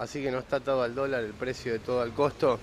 así que no está atado al dólar el precio de todo al costo.